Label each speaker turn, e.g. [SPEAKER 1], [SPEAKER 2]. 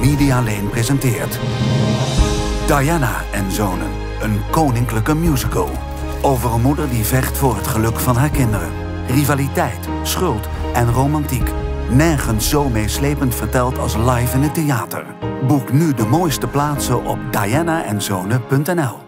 [SPEAKER 1] Media presenteert Diana en Zonen, een koninklijke musical. Over een moeder die vecht voor het geluk van haar kinderen. Rivaliteit, schuld en romantiek. Nergens zo meeslepend verteld als live in het theater. Boek nu de mooiste plaatsen op dianaenzonen.nl